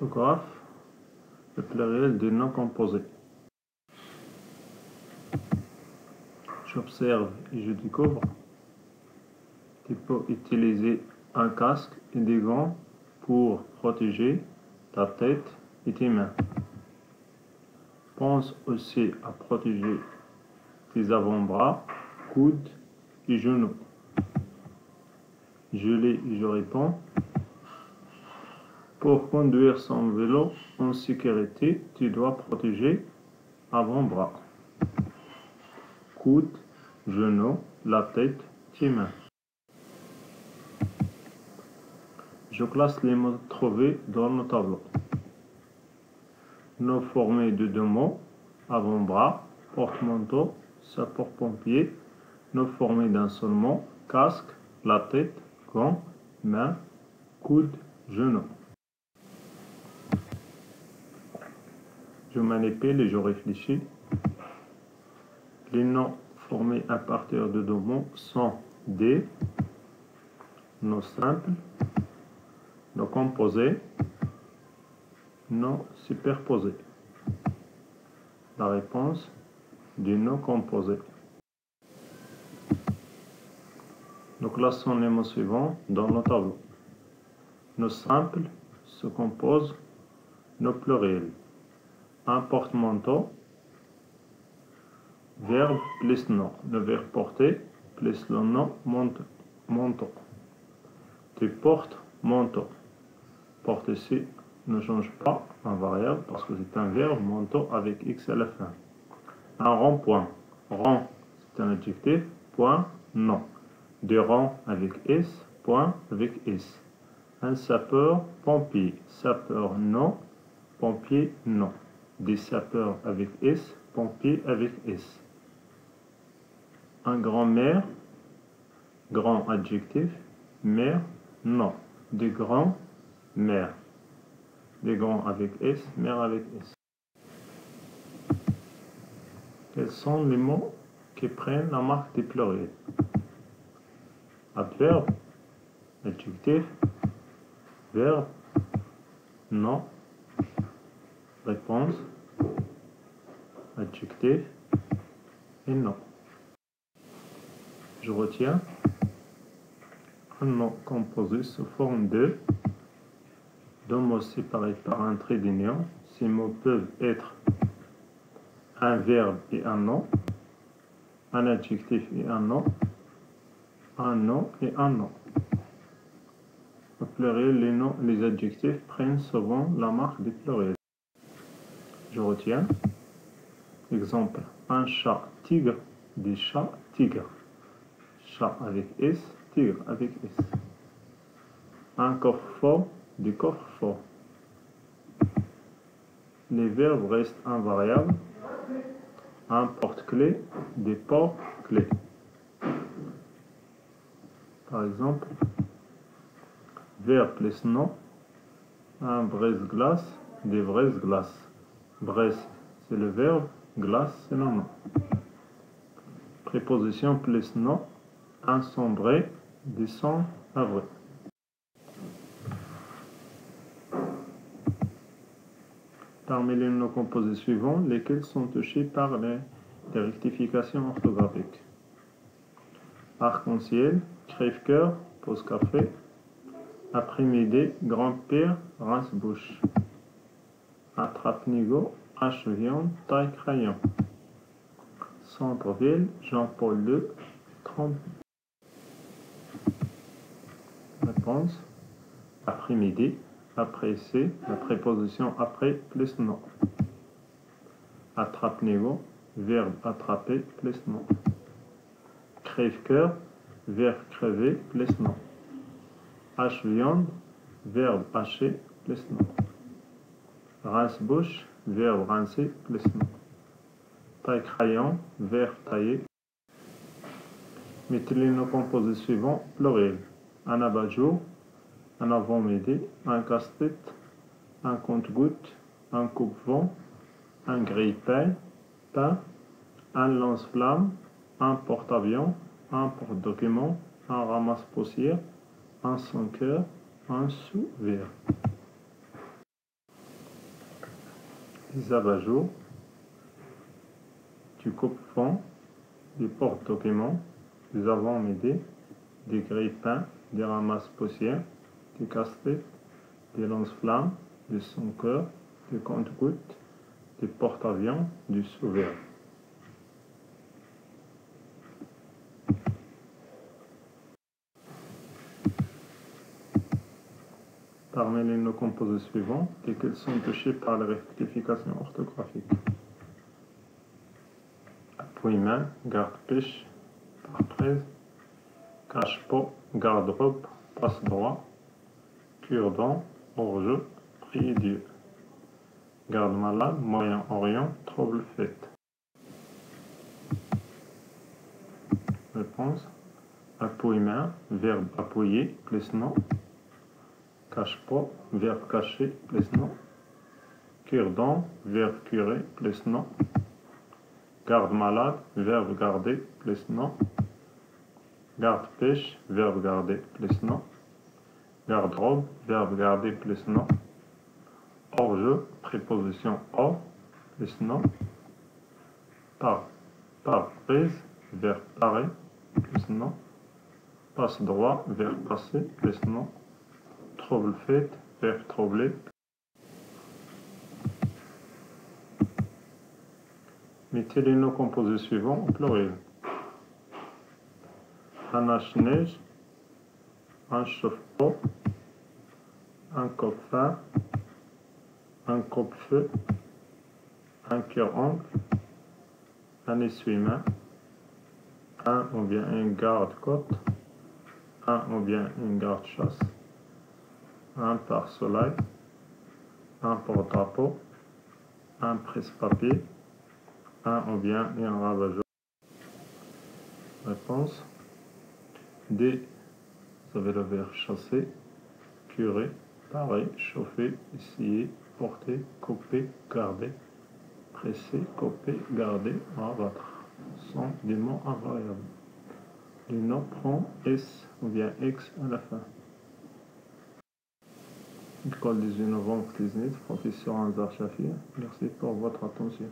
orthographe, le pluriel du nom composé. J'observe et je découvre. Tu peux utiliser un casque et des gants pour protéger ta tête et tes mains. Pense aussi à protéger tes avant-bras, coudes et genoux. Je lis et je réponds. Pour conduire son vélo en sécurité, tu dois protéger avant-bras, coudes, genoux, la tête, tes mains. Je classe les mots trouvés dans le tableau. Nos formés de deux mots, avant-bras, porte-manteau, sapeur-pompier, nos formés d'un seul mot, casque, la tête, gants, main, coude, genou. Je manipule et je réfléchis. Les noms formés à partir de deux mots sont des noms simples, nos composés, nos superposés. La réponse du nom composé. Nous classons les mots suivants dans le tableau. Nos simples se composent nos pluriels un porte-manteau, verbe plus nom. Le verbe porter plus le nom manteau. Tu portes manteau. Porte ici ne change pas en variable parce que c'est un verbe manteau avec x à la fin. Un rond-point. Rond, c'est un adjectif. Point, non. Des ronds avec s, point avec s. Un sapeur, pompier. Sapeur, non. Pompier, non des sapeurs avec S, pompiers avec S. Un grand-mère, grand adjectif, mère, non. Des grands, mère. Des grands avec S, mère avec S. Quels sont les mots qui prennent la marque des pluriels? Adverbe, adjectif, verbe, non, réponse, adjectif et nom. Je retiens un nom composé sous forme de deux mots séparés par un trait d'union. Ces mots peuvent être un verbe et un nom, un adjectif et un nom, un nom et un nom. Au pluriel, les noms les adjectifs prennent souvent la marque du pluriel. Je retiens. Exemple, un chat tigre, des chats tigres. Chat avec S, tigre avec S. Un coffre fort, des coffres forts. Les verbes restent invariables. Un porte-clés, des portes-clés. Par exemple, verbe plus nom, un brise-glace, des brise-glaces. Bresse, c'est le verbe glace, c'est le nom. Préposition plus nom, ensombré, descend, vrai. Parmi les noms composés suivants, lesquels sont touchés par les, rectifications orthographiques Arc-en-ciel, crève-cœur, pause café, après-midi, grand-père, rince-bouche. Attrape-Nigo, H-Viande, Taille-Crayon. Centre-Ville, Jean-Paul II, 30. Réponse. Après-midi, après c'est la préposition après plus. Attrape-Nigo, verbe attraper plus. Crève-cœur, verbe crever plus nom. H-Viande, verbe hacher plus Rince-bouche, verbe rincer, plus nom. Taille-crayon, verbe tailler. Mettez les noms composés suivants, pluriel. Un abat-jour, un avant-midi, un casse-tête, un compte-goutte, un coupe-vent, un grille-pain, pain, un lance-flamme, un porte-avions, un porte-document, un ramasse-poussière, un sans-cœur, un sous-verre. Des abat-jours, du coupe-fond, des porte-documents, des avant-médés, des grippins, des ramasses-poussières, des casse-têtes, des lance-flammes, des son-cœur, des compte-gouttes, des porte-avions, du souverain. Parmi les noms composés suivants, lesquels sont touchés par la rectification orthographique. Appui-main, garde-pêche, pare cache-pot, garde-robe, passe-droit, cure-dent, hors-jeu, prier-dieu. Garde-malade, Moyen-Orient, trouble-fête. Réponse. Appui-main, verbe appuyer, plus non cache-pas, verbe caché, plus non. Cure-dent, verbe curer, plus non. Garde-malade, verbe garder, plus non. Garde-pêche, verbe garder, plus non. Garde-robe, verbe garder, plus non. Hors-jeu, préposition hors, plus non. Par, par prise, verbe parer, non. Passe droit, verbe passer, plus trouble fait, verbe troublé. Mettez les noms composés suivants au pluriel. Un hache-neige, un chauffe-eau, un copain, un coupe-feu, un cœur-ongle, un essuie-main, un ou bien un garde-côte, un ou bien une garde-chasse un pare-soleil, un porte-drapeau, un presse-papier, un ou bien un ravageur. Réponse D. Vous avez le verbe chasser, curer, parer, chauffer, essayer, porter, couper, garder, presser, couper, garder, rabattre. sont des mots invariables. Le nom prend S ou bien X à la fin. École 18 novembre 19, professeur Anzar Shafir. Merci pour votre attention.